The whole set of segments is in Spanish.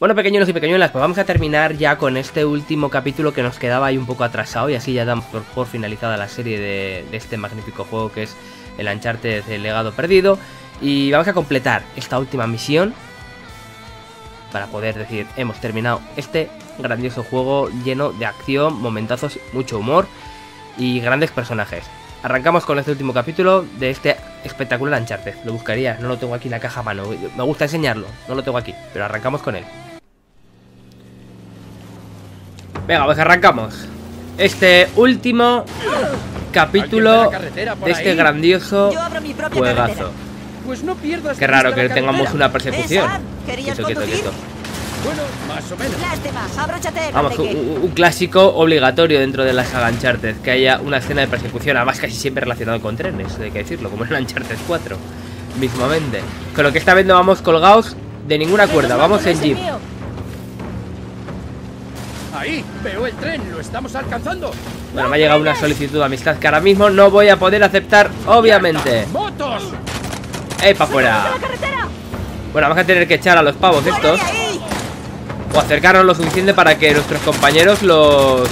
Bueno, pequeños y pequeñuelas, pues vamos a terminar ya con este último capítulo que nos quedaba ahí un poco atrasado y así ya damos por, finalizada la serie de, este magnífico juego que es el Uncharted del legado perdido. Y vamos a completar esta última misión para poder decir, hemos terminado este grandioso juego lleno de acción, momentazos, mucho humor y grandes personajes. Arrancamos con este último capítulo de este espectacular Uncharted. Lo buscaría, no lo tengo aquí en la caja a mano. Me gusta enseñarlo, no lo tengo aquí, pero arrancamos con él. Venga, pues arrancamos. Este último capítulo de este grandioso juegazo. Pues no Qué raro que tengamos una persecución. Quieto, quieto, quieto. Bueno, más o menos. Vamos, un, clásico obligatorio dentro de las saga Uncharted Que haya una escena de persecución Además casi siempre relacionado con trenes Hay que decirlo, como en el Uncharted 4 Mismamente Con lo que está viendo vamos colgados de ninguna cuerda Vamos en jeep Ahí, veo el tren, lo estamos alcanzando. Bueno, me ha llegado una solicitud de amistad que ahora mismo no voy a poder aceptar, obviamente. ¡Motos! ¡Ey, para afuera! Bueno, vamos a tener que echar a los pavos estos. O acercarnos lo suficiente para que nuestros compañeros los,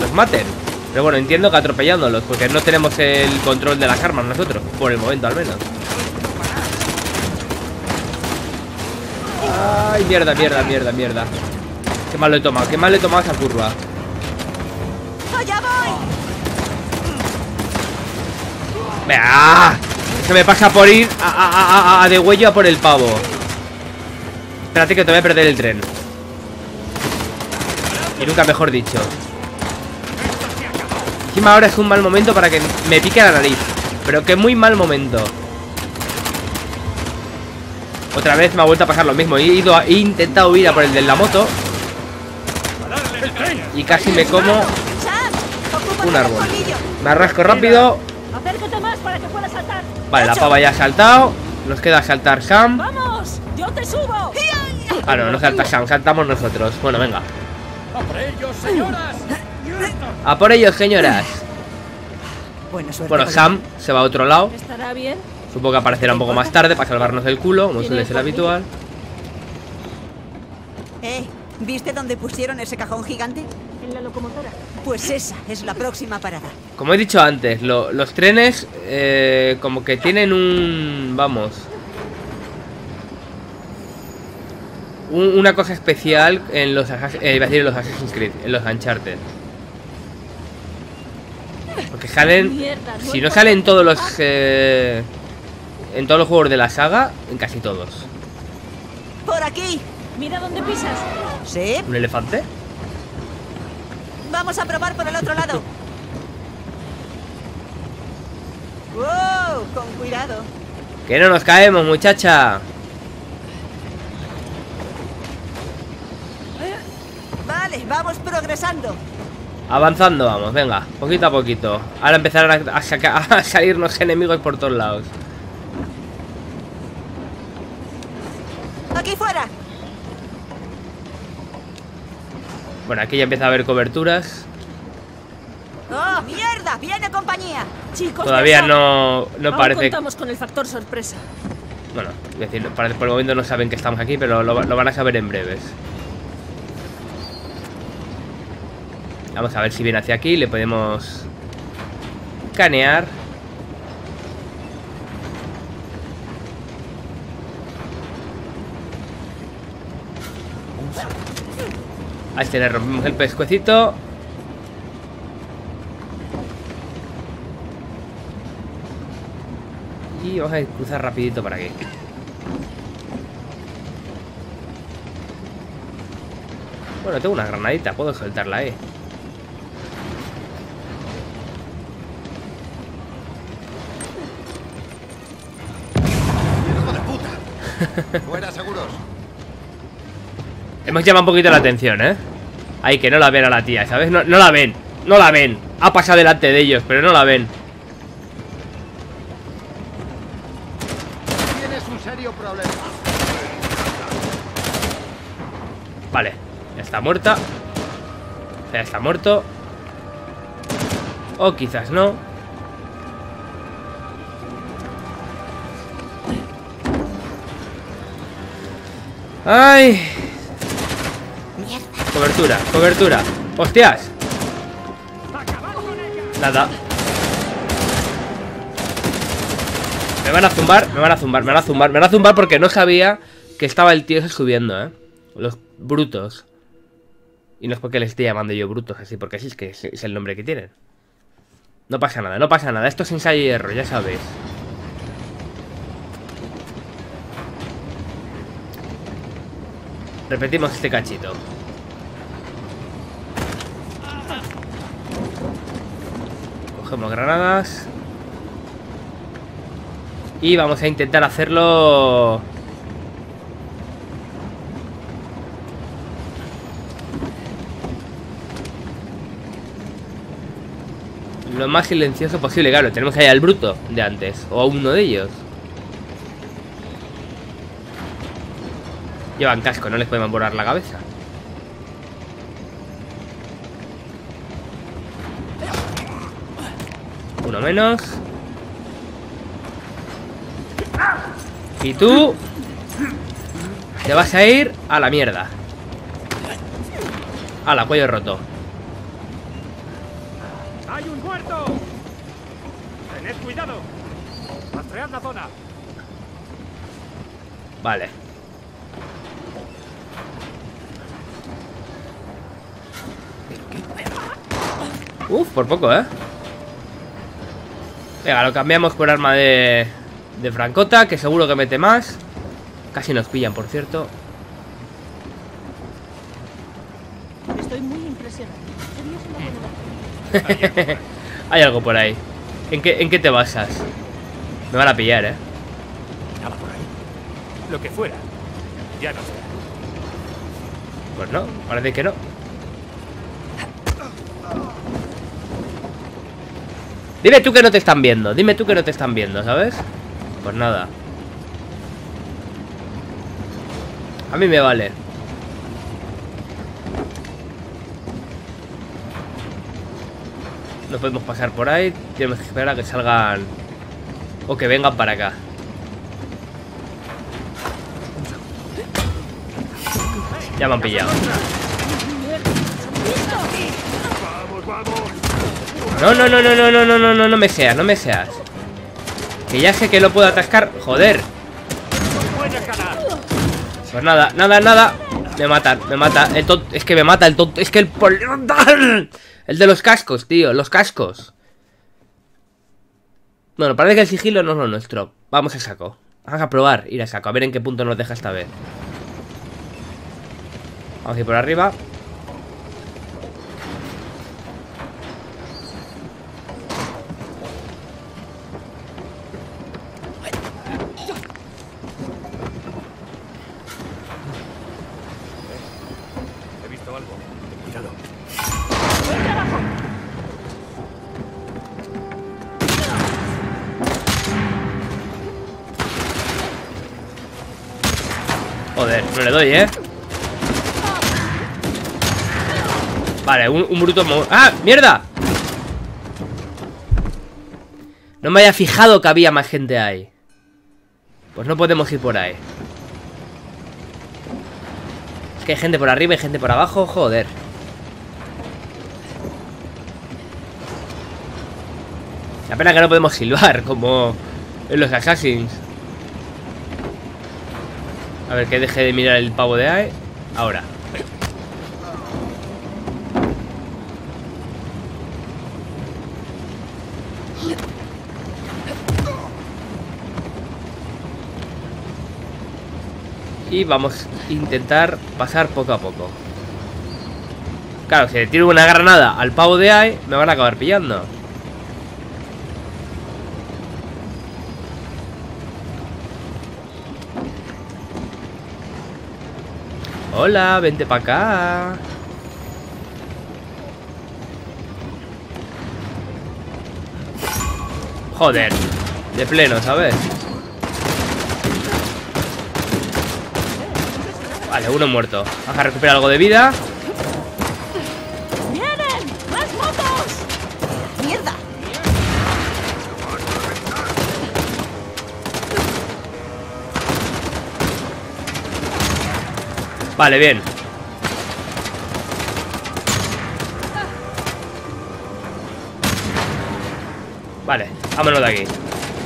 los maten. Pero bueno, entiendo que atropellándolos, porque no tenemos el control de las armas nosotros, por el momento al menos. Ay, mierda, mierda, mierda, mierda. Qué mal lo he tomado, qué mal le he tomado esa curva. ¡Allá voy! ¡Vea! Se me pasa por ir a, de huello a por el pavo. Espérate que te voy a perder el tren. Y nunca mejor dicho. Encima ahora es un mal momento para que me pique la nariz. Pero que muy mal momento. Otra vez me ha vuelto a pasar lo mismo. He ido, he intentado ir a por el de la moto. Y casi me como un árbol. Me arrasco rápido. Vale, la pava ya ha saltado. Nos queda saltar Sam. Ah, no, no salta Sam, saltamos nosotros. Bueno, venga. ¡A por ellos, señoras! ¡A por ellos, señoras! Bueno, Sam se va a otro lado. ¿Estará bien? Supongo que aparecerá un poco más tarde para salvarnos el culo, como suele ser habitual. ¿Viste dónde pusieron ese cajón gigante? En la locomotora. Pues esa es la próxima parada. Como he dicho antes, los trenes eh, como que tienen un... Vamos... una cosa especial en los, eh, iba a decir en los Assassin's Creed, en los Uncharted. Porque salen... si no salen todos los... Eh, en todos los juegos de la saga, en casi todos. Por aquí. Mira dónde pisas. ¿Sí? ¿Un elefante? Vamos a probar por el otro lado. ¡Wow! Con cuidado. Que no nos caemos, muchacha. Vale, vamos progresando. Avanzando vamos, venga, poquito a poquito. Ahora empezarán a, a salirnos enemigos por todos lados. Aquí fuera. Bueno, aquí ya empieza a haber coberturas. ¡Oh, mierda! ¡Viene compañía! Chicos, Todavía no, no parece... contamos con el factor sorpresa. Bueno, es decir, por el momento no saben que estamos aquí, pero lo, lo van a saber en breves. Vamos a ver si viene hacia aquí, le podemos canear. A este le rompemos el pescuecito. Y vamos a cruzar rapidito para aquí. Bueno, tengo una granadita, puedo soltarla, eh. ¡Hijo de puta! ¡Fuera seguros! Hemos llamado un poquito la atención, ¿eh? Ay, que no la ven a la tía, ¿sabes? No, la ven, no la ven. Ha pasado delante de ellos, pero no la ven. Tienes un serio problema. Vale, ya está muerta. Ya está muerto. O quizás no. Ay Cobertura, cobertura. ¡Hostias! Nada. Me van a zumbar, me van a zumbar, me van a zumbar, me van a zumbar porque no sabía que estaba el tío subiendo, ¿eh? Los brutos. Y no es porque les esté llamando yo brutos así, porque así es que es el nombre que tienen. No pasa nada, no pasa nada. Esto es ensayo y error, ya sabéis. Repetimos este cachito. Cogemos granadas. Y vamos a intentar hacerlo... Lo más silencioso posible, claro. Tenemos ahí al bruto de antes. O a uno de ellos. Llevan casco, no les podemos borrar la cabeza. Uno menos. Y tú... Te vas a ir a la mierda. A la cuello roto. ¡Hay un muerto! ¡Tened cuidado! ¡Rastread la zona! Vale. Uf, por poco, ¿eh? Venga, lo cambiamos por arma de, de francota, que seguro que mete más. Casi nos pillan, por cierto. Estoy muy impresionado. Hay algo por ahí. ¿En qué, ¿En qué te basas? Me van a pillar, ¿eh? Nada por ahí. Lo que fuera. Ya no está. Pues no, parece que no. Dime tú que no te están viendo, dime tú que no te están viendo, ¿sabes? Pues nada. A mí me vale. No podemos pasar por ahí. Tenemos que esperar a que salgan... O que vengan para acá. Ya me han pillado. No, no, no, no, no, no, no, no, no, no me seas, no me seas. Que ya sé que lo puedo atascar. Joder. Pues nada, nada, nada. Me matan, me mata. Es que me mata el tonto. Es que el El de los cascos, tío, los cascos. Bueno, parece que el sigilo no es lo nuestro. Vamos a saco. Vamos a probar ir a saco. A ver en qué punto nos deja esta vez. Vamos a ir por arriba. ¿Eh? Vale, un, un bruto... ¡Ah! ¡Mierda! No me había fijado que había más gente ahí. Pues no podemos ir por ahí. Es que hay gente por arriba y gente por abajo, joder. La pena que no podemos silbar, como en los Assassins. A ver, que deje de mirar el pavo de ahí. Ahora. Y vamos a intentar pasar poco a poco. Claro, si le tiro una granada al pavo de ahí, me van a acabar pillando. Hola, vente para acá. Joder, de pleno, ¿sabes? Vale, uno muerto. Vamos a recuperar algo de vida. Vale, bien. Vale, vámonos de aquí.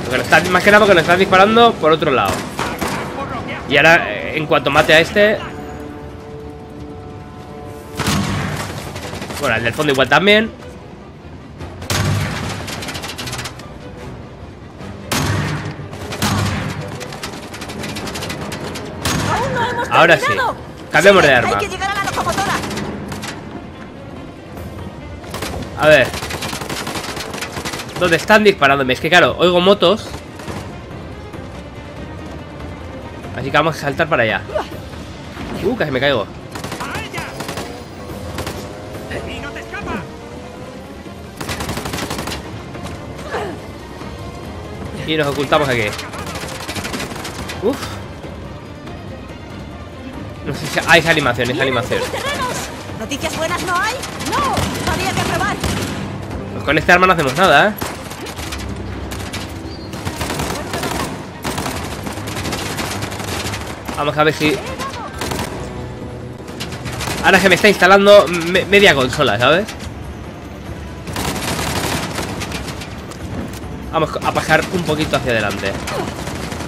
Porque nos está, Más que nada porque nos están disparando por otro lado. Y ahora, eh, en cuanto mate a este Bueno, el del fondo igual también. Ahora sí. Cambiemos de arma. A ver. ¿Dónde están disparándome? Es que claro, oigo motos. Así que vamos a saltar para allá. Uh, casi me caigo. Y nos ocultamos aquí. Uf. Sé si... Ah, esa animación, esa animación. ¿Noticias buenas no hay? ¡No! Había que probar. Pues con este arma no hacemos nada, ¿eh? Vamos a ver si... Ahora se me está instalando me- media consola, ¿sabes? Vamos a pasar un poquito hacia adelante.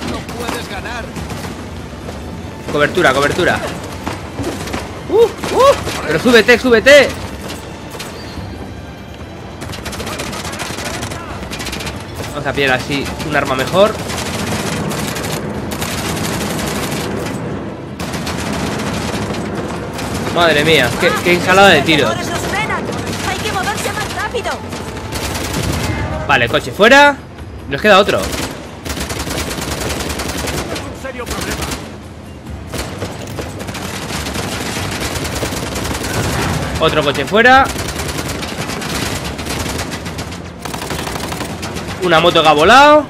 No puedes ganar. Cobertura, cobertura. ¡Uh! ¡Uh! Pero súbete, súbete. Vamos a pillar así un arma mejor. Madre mía, qué, qué ensalada de tiros. Vale, coche fuera. Nos queda otro. Otro coche fuera. Una moto que ha volado.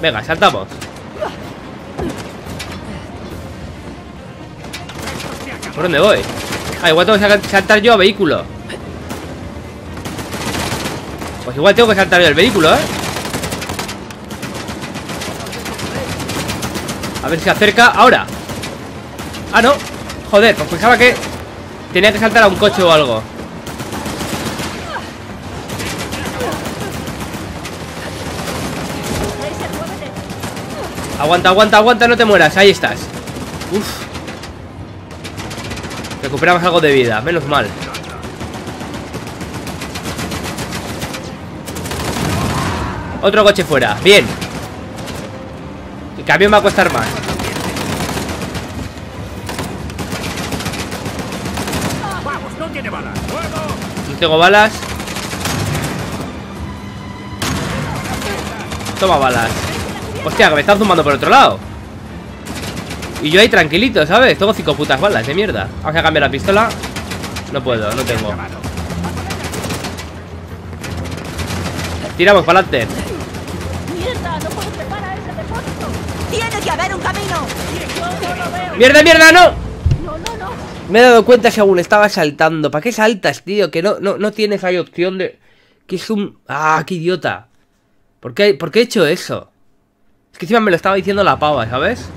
Venga, saltamos. ¿Por dónde voy? Ah, igual tengo que saltar yo a vehículo. Pues igual tengo que saltar yo el vehículo, ¿eh? A ver si acerca. Ahora. Ah, no. Joder, pues pensaba que tenía que saltar a un coche o algo. Aguanta, aguanta, aguanta, no te mueras. Ahí estás. Uf. Recuperamos algo de vida, menos mal. Otro coche fuera, bien. El camión va a costar más. ¡Vamos, no tiene balas! ¡Luego! No tengo balas. Toma balas. Hostia, que me están zumbando por otro lado. Y yo ahí tranquilito, ¿sabes? Tengo cinco putas balas de mierda. Vamos a cambiar la pistola. No puedo, no tengo. Tiramos para adelante. ¡Mierda! ¡No puedo trepar a ese depósito! ¡Tiene que haber un camino! ¡Mierda, mierda, no! Me he dado cuenta según estaba saltando. ¿Para qué saltas, tío? Que no, no, no tienes ahí opción de. Que es un. ¡Ah, qué idiota! ¿Por qué, ¿Por qué he hecho eso? Es que encima me lo estaba diciendo la pava, ¿sabes?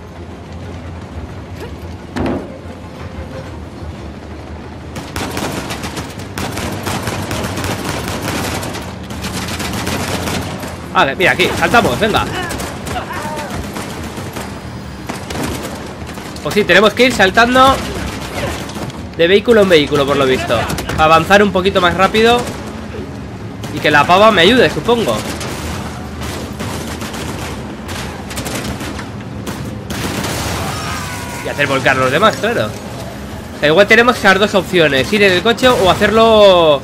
Vale, mira, aquí, saltamos, venga. Pues sí, tenemos que ir saltando de vehículo en vehículo, por lo visto. Para avanzar un poquito más rápido y que la pava me ayude, supongo. Y hacer volcar los demás, claro. O sea, igual tenemos esas dos opciones, ir en el coche o hacerlo...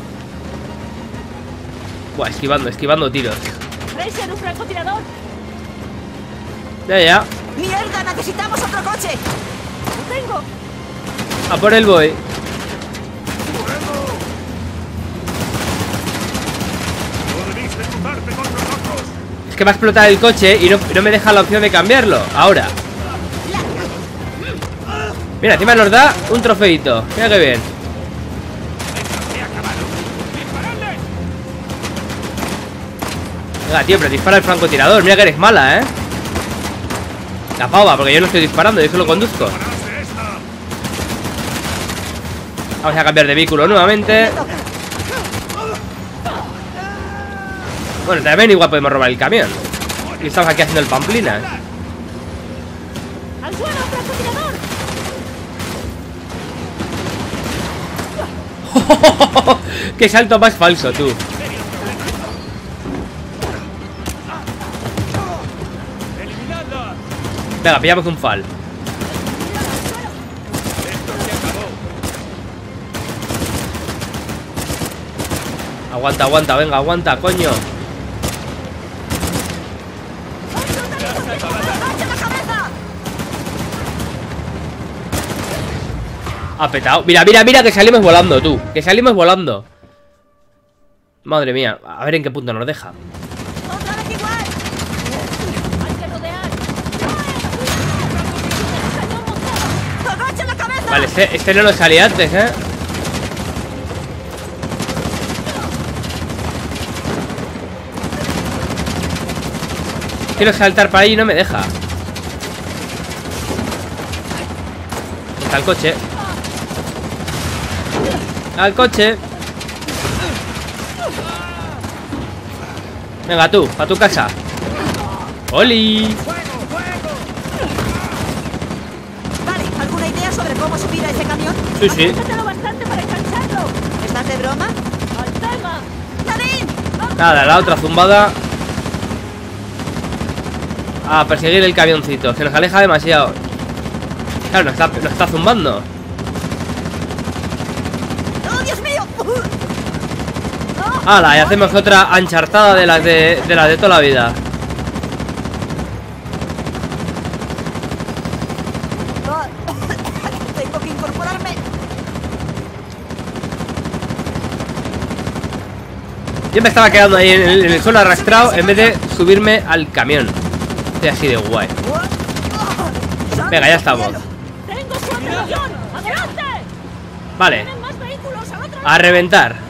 Buah, esquivando, esquivando tiros. ¡Tracer, un francotirador! Ya, ya. ¡Mierda! ¡Necesitamos otro coche! ¡Lo tengo! A por el voy. ¡No debiste cruzarte con nosotros! Es que va a explotar el coche y no, no me deja la opción de cambiarlo. Ahora. Mira, encima nos da un trofeito. Mira qué bien. Venga, tío, pero dispara el francotirador. Mira que eres mala, ¿eh? La pava, porque yo no estoy disparando, yo solo conduzco. Vamos a cambiar de vehículo nuevamente. Bueno, también igual podemos robar el camión. Y estamos aquí haciendo el pamplinas. ¡Al suelo, francotirador! ¡Qué salto más falso, tú! Venga, pillamos un fal. Aguanta, aguanta, venga, aguanta, coño. Ha petado. Mira, mira, mira que salimos volando, tú. Que salimos volando. Madre mía. A ver en qué punto nos deja. Vale, este, este no lo salía antes, ¿eh? Quiero saltar para ahí y no me deja. Está el coche. Al coche. Venga tú, a tu casa. ¡Oli! Vale, ¿alguna idea sobre cómo subir a ese camión? Sí, sí. ¡Apúntatelo bastante para engancharlo! ¿Estás de broma? ¡Al tema! ¡Nadine! Nada, la otra zumbada. A perseguir el camioncito. Se nos aleja demasiado. Claro, nos está, nos está zumbando. ¡Oh, Dios mío! ¡Hala! Y hacemos otra anchartada de las de, de las de toda la vida. Tengo que incorporarme. Yo me estaba quedando ahí en el, en el suelo arrastrado en vez de subirme al camión. Estoy así de guay. Venga, ya estamos. Vale, ¡Tienen más vehículos al otro a reventar.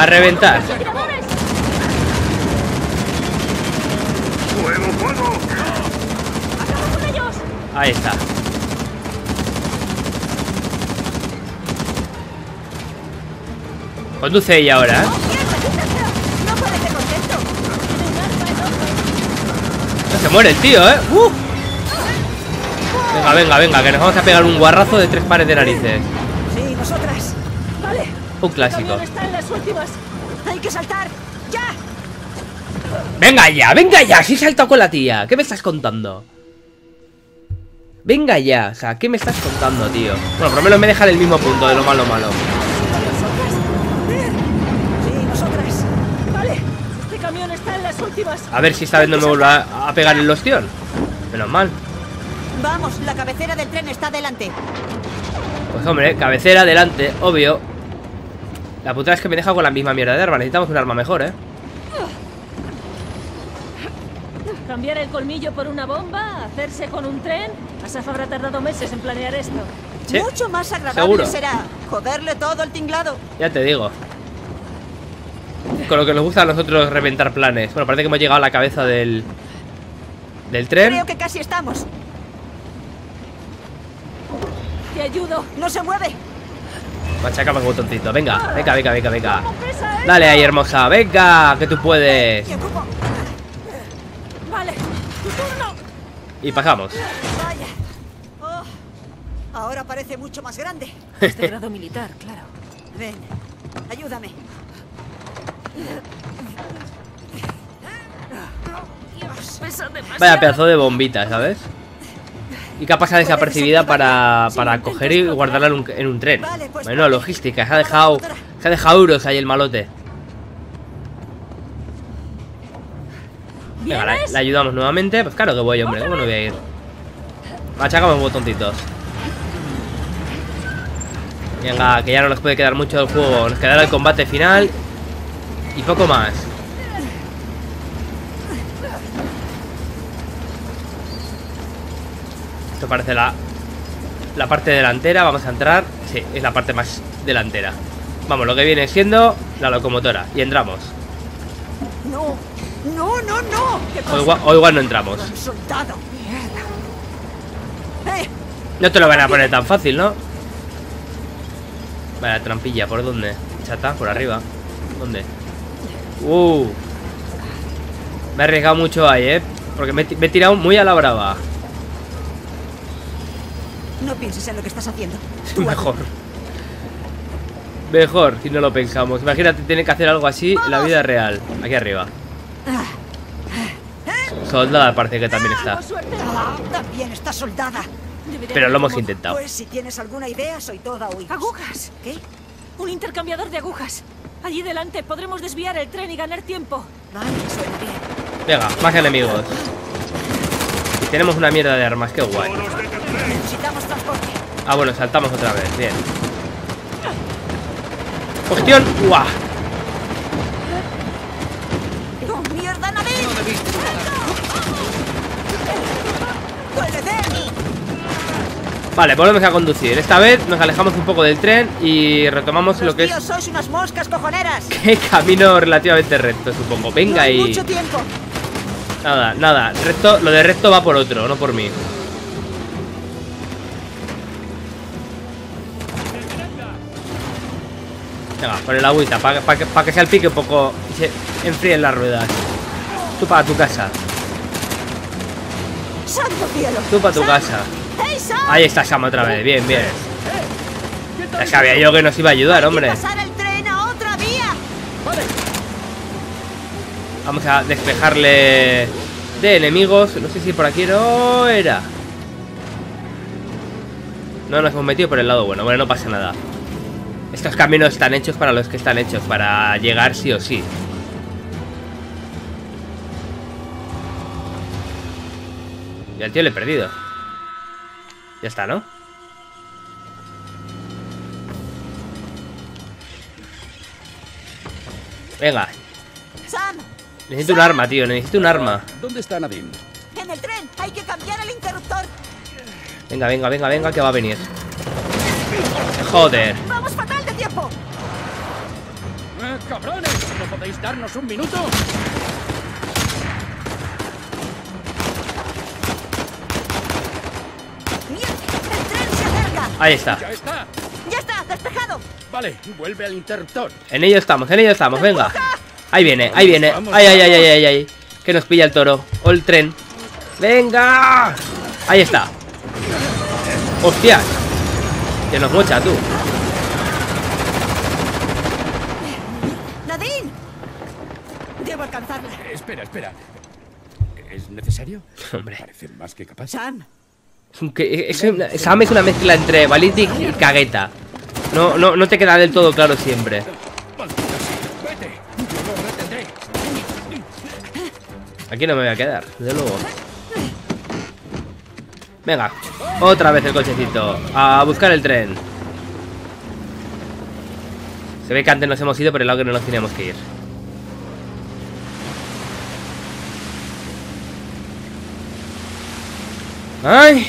A reventar. ¡Fuego, fuego! Ahí está. Conduce ella ahora, ¿eh? No se muere el tío, ¿eh? ¡Uh! Venga, venga, venga, que nos vamos a pegar un guarrazo de tres pares de narices. Sí, nosotras. Vale. Un clásico. Las últimas. Hay que saltar. ¡Ya! Venga ya, venga ya, si he saltado con la tía. ¿Qué me estás contando? Venga ya, o sea, ¿qué me estás contando, tío? Bueno, por lo menos me deja en el mismo punto de lo malo malo. Este. A ver si esta vez no me vuelve a, a pegar el ostión. Menos mal. Vamos, la cabecera del tren está delante. Pues hombre, cabecera, delante, obvio. La putada es que me deja con la misma mierda de arma. Necesitamos un arma mejor, ¿eh? Cambiar el colmillo por una bomba, hacerse con un tren. Asaf habrá tardado meses en planear esto. Sí, Mucho más agradable seguro. será joderle todo el tinglado. ya te digo. Con lo que nos gusta a nosotros reventar planes. Bueno, parece que hemos llegado a la cabeza del... Del tren. Creo que casi estamos. Te ayudo. No se mueve. Machacamos el botoncito. Venga, venga, venga, venga, venga. Dale ahí, hermosa. Venga, que tú puedes. Vale. Tu turno. Y pasamos. Vaya. Oh, ahora parece mucho más grande. Este grado militar, claro. Ven, ayúdame. Dios, pesa. Vaya pedazo de bombita, ¿sabes? Y que ha pasado desapercibida para, para coger y guardarla en un, en un tren. Bueno, logística, se ha dejado. Se ha dejado euros ahí el malote. Venga, la ayudamos nuevamente. Pues claro que voy, hombre, ¿cómo no voy a ir? Machacamos botoncitos. Venga, que ya no nos puede quedar mucho del juego. Nos quedará el combate final. Y poco más. Esto parece la, la parte delantera. Vamos a entrar. Sí, es la parte más delantera. Vamos, lo que viene siendo la locomotora. Y entramos. No, No, no, no. ¿Qué O igual, o igual no entramos. ¡Eh! No te lo van a poner tan fácil, ¿no? Vale, trampilla, ¿por dónde? Chata, por arriba. ¿Dónde? Uh. Me he arriesgado mucho ahí, ¿eh? Porque me he tirado muy a la brava. No pienses en lo que estás haciendo. Tú Mejor. Mejor, si no lo pensamos. Imagínate, tiene que hacer algo así en la vida real. Aquí arriba. Soldada parece que también está. Ah, también está soldada. Pero lo hemos como- intentado. Pues si tienes alguna idea, soy toda oídos. ¡Agujas! ¿Qué? Un intercambiador de agujas. Allí delante podremos desviar el tren y ganar tiempo. Venga, más enemigos. Y tenemos una mierda de armas, qué guay. Necesitamos transporte. Ah, bueno, saltamos otra vez, bien. ¡Cuestión! ¡Guau! ¡Oh, mierda! No. Vale, volvemos a conducir. Esta vez nos alejamos un poco del tren y retomamos lo que tíos es sois unas moscas cojoneras. que camino relativamente recto, supongo. no Venga hay y... mucho tiempo. Nada, nada. Recto, lo de recto va por otro, no por mí. Venga, pon el agüita para que, pa que se alpique un poco y se enfríen las ruedas. Tú para tu casa. ¡Santo cielo! Tú para tu Sam. casa. ¡Hey, Sam! Ahí está Sam otra vez. Bien, bien. Ya sabía yo que nos iba a ayudar, hombre. Vamos a despejarle de enemigos. No sé si por aquí no era. No nos hemos metido por el lado bueno. Bueno, no pasa nada. Estos caminos están hechos para los que están hechos, para llegar sí o sí. Y al tío le he perdido. Ya está, ¿no? Venga, ¡Sam! necesito un arma, tío, necesito un arma. ¿Dónde está Nadine? ¡En el tren! ¡Hay que cambiar el interruptor! Venga, venga, venga, venga, que va a venir. Joder. ¡Vamos cabrones! ¿No podéis darnos un minuto? ¡Mierda! ¡El tren se acerca! Ahí está. ¡Ya está! ¡Ya está! ¡Despejado! Vale, vuelve al interruptor. En ello estamos, en ello estamos, venga. Ahí viene, ahí viene. Ay, ay, ay, ay, ay, ay. Que nos pilla el toro. O el tren. ¡Venga! Ahí está. ¡Hostias! Que nos mocha tú. ¡Nadine! Debo alcanzarla. Eh, espera, espera. ¿Es necesario? Hombre. Parece más que capaz. Sam, Es un que- es una- Sam es una mezcla entre valiente y cagueta. No, no, no te queda del todo claro siempre. Aquí no me voy a quedar, desde luego. Venga, otra vez el cochecito. A buscar el tren. Se ve que antes nos hemos ido por el lado que no nos teníamos que ir. ¡Ay!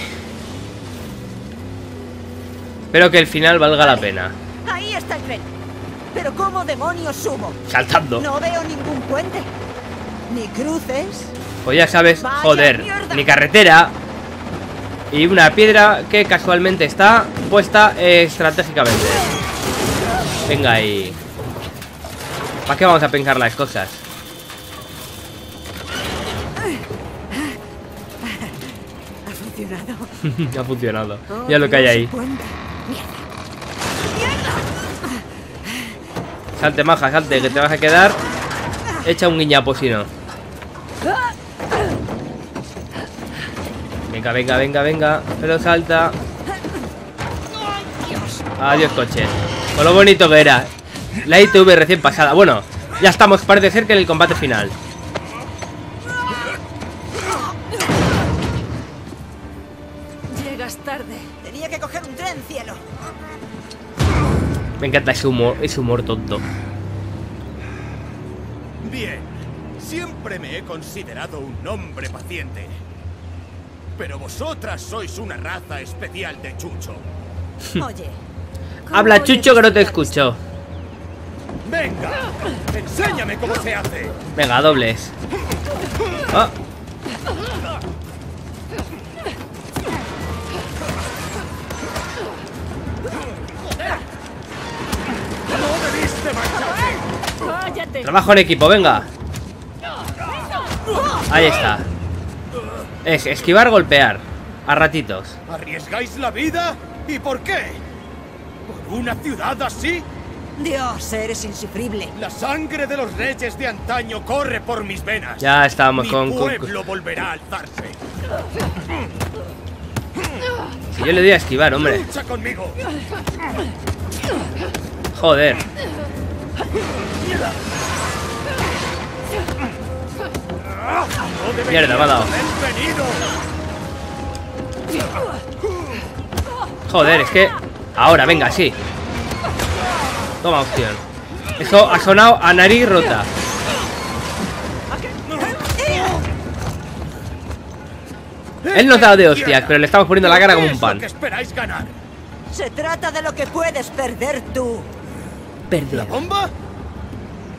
Espero que el final valga la pena. ahí está el tren. Pero ¿cómo demonios subo? Saltando. No veo ningún puente. Ni cruces. Pues ya sabes, Vaya joder, mierda. mi carretera y una piedra que casualmente está puesta estratégicamente. Venga ahí. ¿Para qué vamos a pensar las cosas? ha funcionado. Ya lo que hay ahí. Salte, maja, salte, que te vas a quedar. Echa un guiñapo si no. Venga, venga, venga, venga. Pero salta. Adiós, coche. Con lo bonito que era. La ITV recién pasada. Bueno, ya estamos, parece ser que en el combate final. Me encanta ese humor, ese humor tonto. Bien, siempre me he considerado un hombre paciente. Pero vosotras sois una raza especial de chucho. Oye. ¿cómo Habla Chucho que no te escucho. ¡Venga! ¡Enséñame cómo se hace! Venga, dobles. Ah. Trabajo en equipo, venga. Ahí está. Es esquivar, golpear. A ratitos. ¿Arriesgáis la vida? ¿Y por qué? ¿Por una ciudad así? Dios, eres insufrible. La sangre de los reyes de antaño corre por mis venas. Ya estábamos Mi con, pueblo volverá a alzarse. Si yo le doy a esquivar, hombre. Lucha conmigo. Joder. Mierda, me ha dado. Joder, es que... Ahora, venga, sí. Toma opción. Eso ha sonado a nariz rota. Él nos da de hostias, pero le estamos poniendo la cara como ¿Qué un pan. Se trata de lo que puedes perder tú. ¿La bomba?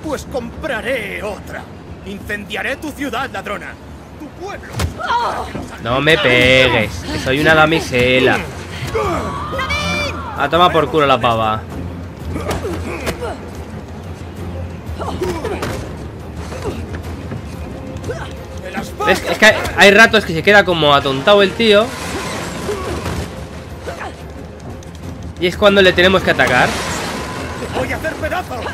Pues compraré otra. Incendiaré tu ciudad, ladrona. Tu pueblo. No me pegues, que soy una damisela. A toma por culo la pava. Es que hay, hay ratos que se queda como atontado el tío. Y es cuando le tenemos que atacar. Voy a hacer pedazos.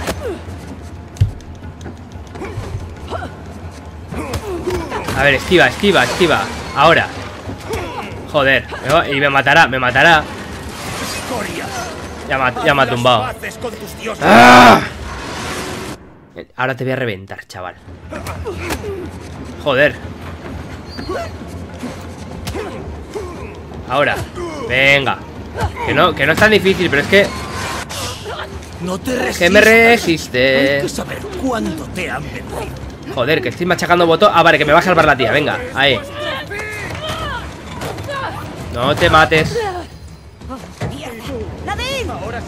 A ver, esquiva, esquiva, esquiva. Ahora. Joder. Y me matará, me matará. Ya me, ha- ya me ha tumbado. ¡Ah! Ahora te voy a reventar, chaval. Joder. Ahora. Venga. Que no, que no es tan difícil, pero es que... No te Que me Hay resiste. que saber cuándo te han vencido. Joder, que estoy machacando botón. Ah, vale, que me va a salvar la tía. Venga, ahí. No te mates.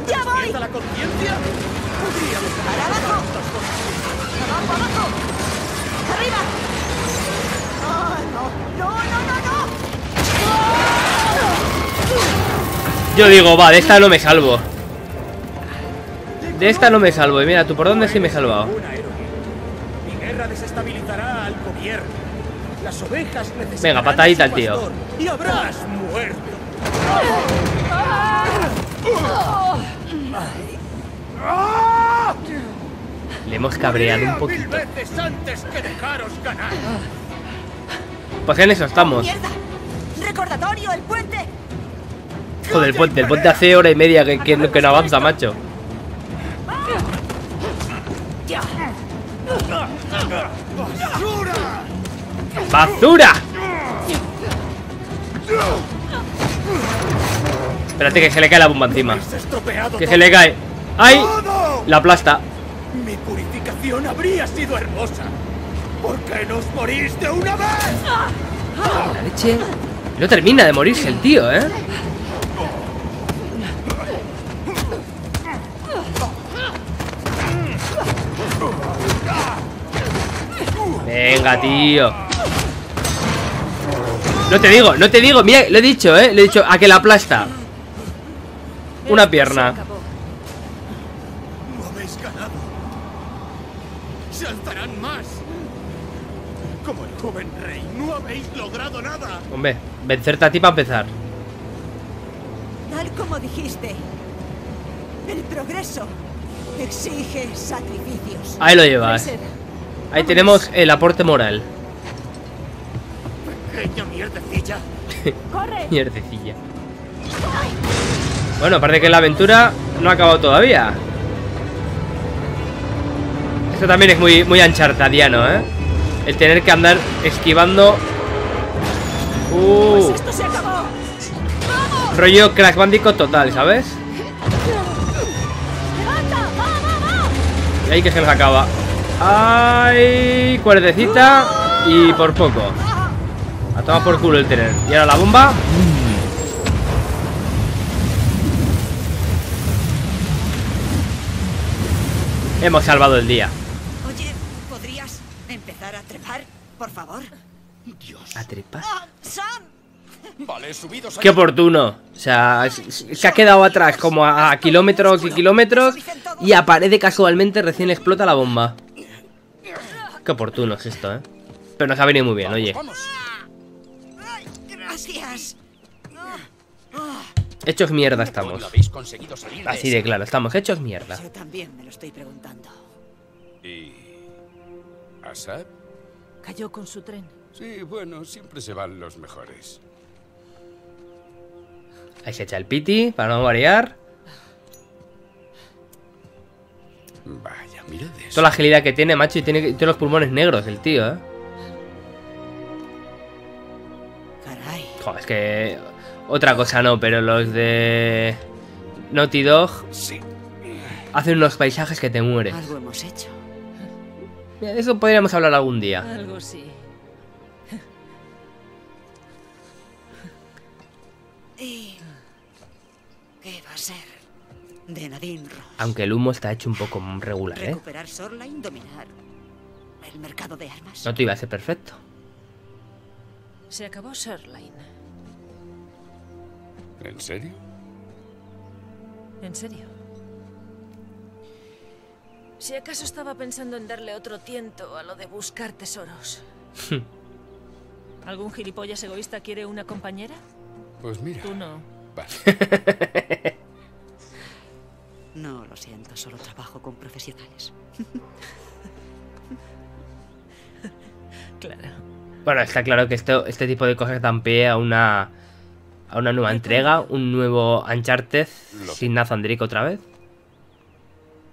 ¡Ya voy! despierta la conciencia. Podríamos ¡Para abajo! ¡Abajo, abajo! ¡Arriba! ¡Oh, no! ¡No, no, no, no! Yo digo, va, de esta no me salvo. De esta no me salvo. Y mira, tú por dónde sí me he salvado. una heroína. Mi guerra desestabilizará al gobierno. Las ovejas necesitarán Venga, patadita al tío. pastor Y habrás muerto. Le hemos cabreado un poquito. Pues en eso estamos. ¡Recordatorio, el puente! Joder, el puente, el puente hace hora y media que, que, no- que no avanza, macho. ¡Basura! ¡Basura! Espérate que se le cae la bomba encima. Que se le cae. ¡Ay! La aplasta. Mi purificación habría sido hermosa. ¿Por qué no os morís de una vez? La leche. No termina de morirse el tío, ¿eh? Venga, tío. No te digo, no te digo. Mira, lo he dicho, ¿eh? Le he dicho a que la aplasta. Una pierna. No habéis ganado. Se alzarán más. Como el joven rey, no habéis logrado nada. Hombre, vencerte a ti para empezar. Tal como dijiste, el progreso exige sacrificios. Ahí lo llevas. Ahí tenemos el aporte moral. Pequeña mierdecilla. ¡Corre! Mierdecilla. Bueno, parece que la aventura no ha acabado todavía. Esto también es muy, muy anchartadiano, ¿eh? El tener que andar esquivando. Pues Uh, esto se acabó. rollo Crash Bandicoot total, ¿sabes? ¡Levanta! ¡Va, va, va! Y ahí que se nos acaba. ¡Ay! Cuerdecita y por poco. A tomar por culo el tener. Y ahora la bomba. Hemos salvado el día. Oye, ¿podrías empezar a trepar, por favor. Dios. A trepar. ¡Ah, ¡Sam! Vale, subidos Qué oportuno. O sea, se ha quedado atrás como a, a kilómetros y kilómetros y aparece casualmente recién explota la bomba. Qué oportuno es esto, ¿eh? Pero nos ha venido muy bien, oye. Vamos. Ay, gracias. Hechos mierda ¿Cómo estamos. habéis conseguido salir de Así de claro, estamos hechos mierda. Yo también me lo estoy preguntando. ¿Y. Asad? Cayó con su tren. Sí, bueno, siempre se van los mejores. Ahí se echa el piti, para no variar. Vaya, mirad eso. Toda la agilidad que tiene, macho, y tiene, tiene los pulmones negros el tío, ¿eh? Caray. Joder, es que... Otra cosa no, pero los de... Naughty Dog Sí. hacen unos paisajes que te mueres. Algo hemos hecho. Mira, de eso podríamos hablar algún día. Algo sí. De Nadine Ross? Aunque el humo está hecho un poco regular, ¿eh? Recuperar Sorline, dominar el mercado de armas. No te iba a ser perfecto. Se acabó Sherline. ¿En serio? ¿En serio? Si acaso estaba pensando en darle otro tiento a lo de buscar tesoros. ¿Algún gilipollas egoísta quiere una compañera? Pues mira. Tú no. Vale. No, lo siento, solo trabajo con profesionales. Claro. Bueno, está claro que esto, este tipo de cosas dan pie a una... A una nueva entrega, un nuevo Uncharted Lo- sin Nathan Drake otra vez.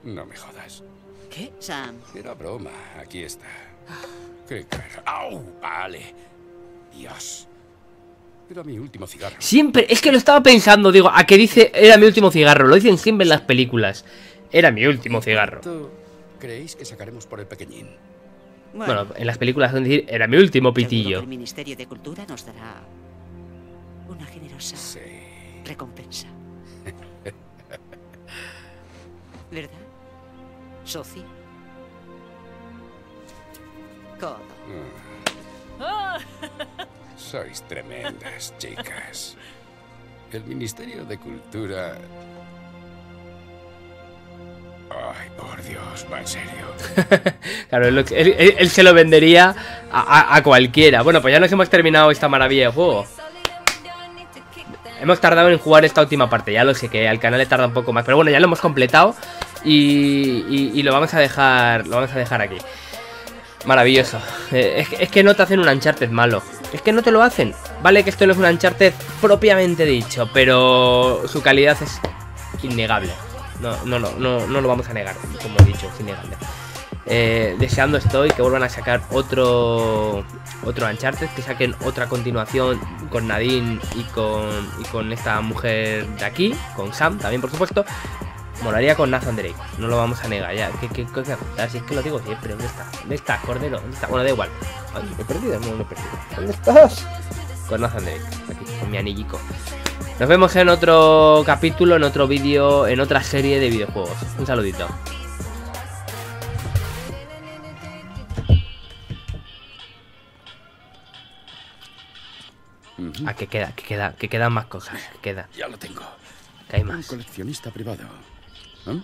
No me jodas. ¿Qué? Sam, Era broma. Aquí está. Qué cara. ¡Au! Vale. Dios. Era mi último cigarro. Siempre, es que lo estaba pensando, digo, a que dice era mi último cigarro, lo dicen siempre en las películas. Era mi último cigarro. ¿Cuánto ¿Creéis que sacaremos por el pequeñín? Bueno, en las películas decir era mi último pitillo. El Ministerio de Cultura nos dará una generosa Sí. recompensa. ¿Verdad? Sophie. Codo. Sois tremendas, chicas. El Ministerio de Cultura... Ay, por Dios, va en serio. Claro, él, él- se lo vendería a, a- a cualquiera. Bueno, pues ya nos hemos terminado esta maravilla de juego. Hemos tardado en jugar esta última parte, ya lo sé que al canal le tarda un poco más, pero bueno, ya lo hemos completado y, y- y lo vamos a dejar, lo vamos a dejar aquí. Maravilloso. Eh, es, que- es que no te hacen un Uncharted malo. Es que no te lo hacen. Vale que esto no es un Uncharted propiamente dicho, pero su calidad es innegable. No, no, no, no, lo vamos a negar, como he dicho, es innegable. Eh, deseando estoy que vuelvan a sacar otro otro Uncharted, que saquen otra continuación con Nadine y con, y con esta mujer de aquí, con Sam también por supuesto. Molaría con Nathan Drake, no lo vamos a negar ya. ¿Qué, qué, qué? Si es que lo digo siempre, ¿dónde está? ¿Dónde está, Cordero? ¿Dónde está? Bueno, da igual. Ay, ¿Me he perdido? No, no he perdido. ¿Dónde estás? Con Nathan Drake, aquí, con mi anillico. Nos vemos en otro capítulo, en otro vídeo, en otra serie de videojuegos. Un saludito. Ah, que queda, que queda, que quedan más cosas. Que queda, Ya lo tengo. que hay Un más. coleccionista privado. ¿Eh?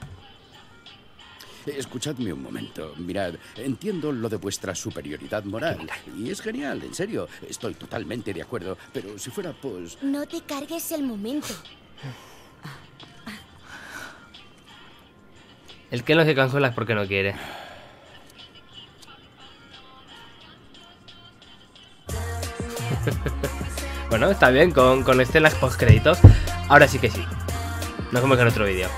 Escuchadme un momento. Mirad, entiendo lo de vuestra superioridad moral. Y es genial, en serio. Estoy totalmente de acuerdo. Pero si fuera, pues... No te cargues el momento. El que no se consuela es porque no quiere. bueno, está bien, con, con escenas post créditos. Ahora sí que sí. Nos vemos en otro vídeo.